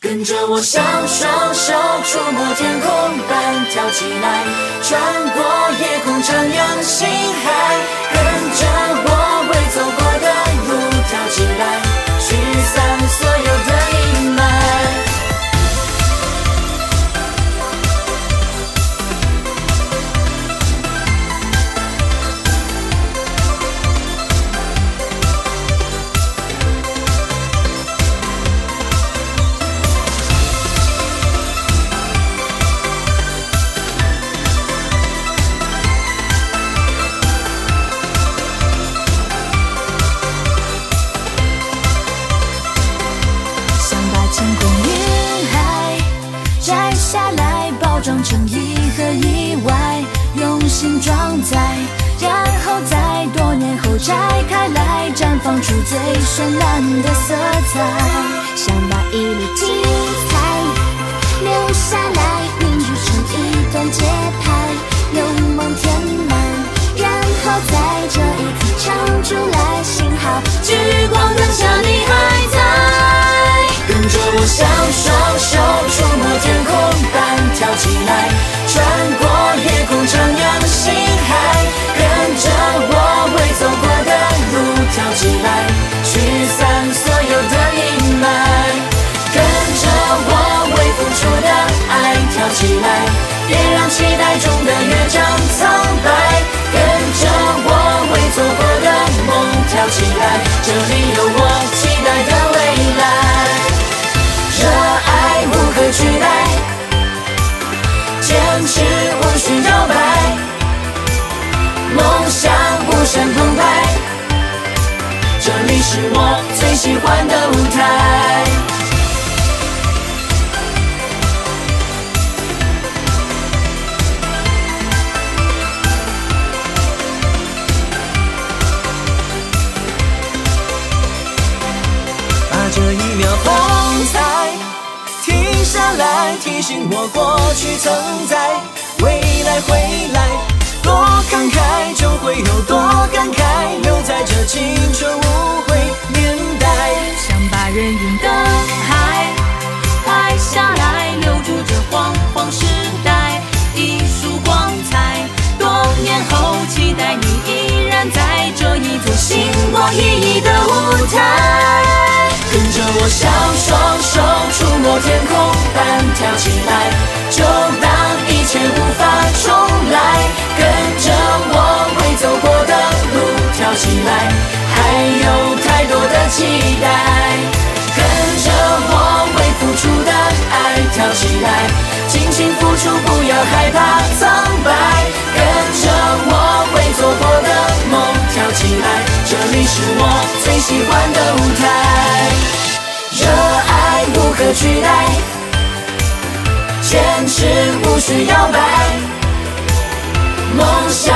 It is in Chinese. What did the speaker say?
跟着我，像双手触摸天空，般跳起来，穿过夜空，徜徉星海。绚烂的色彩。想把一路精彩散所有的阴霾。跟着我，未付出的爱，跳起来，别让期待中的乐章苍白。跟着我，未做过的梦，跳起来，这里有我期待的未来。热爱无可取代，坚持无需摇摆，梦想无限澎湃，这里是我最喜欢的舞台。把这一秒风采停下来，提醒我过去曾在，未来回来，多慷慨就会有多感慨，留在这星光熠熠的舞台。跟着我，小双手触摸天空，般跳起来，就当一切无法重来。跟着我，未走过的路，跳起来，还有太多的期待。跟着我，未付出的爱，跳起来，尽情付出，不要害怕苍白。是我最喜欢的舞台。热爱无可取代，坚持不需摇摆，梦想